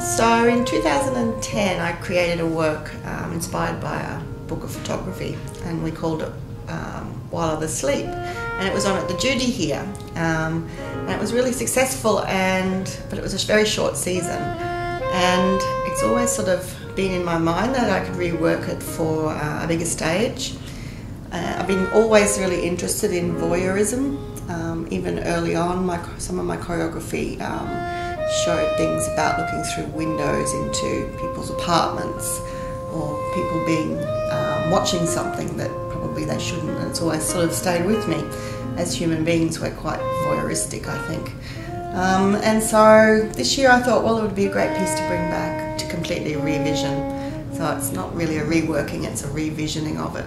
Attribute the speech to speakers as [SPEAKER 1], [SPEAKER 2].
[SPEAKER 1] So in 2010, I created a work um, inspired by a book of photography, and we called it um, While Others Sleep. And it was on at the Judy here, um, and it was really successful. And but it was a very short season, and it's always sort of been in my mind that I could rework it for uh, a bigger stage. Uh, I've been always really interested in voyeurism. Um, even early on, my, some of my choreography um, showed things about looking through windows into people's apartments or people being um, watching something that probably they shouldn't. And it's always sort of stayed with me. As human beings, we're quite voyeuristic, I think. Um, and so this year I thought, well, it would be a great piece to bring back to completely revision. So it's not really a reworking, it's a revisioning of it.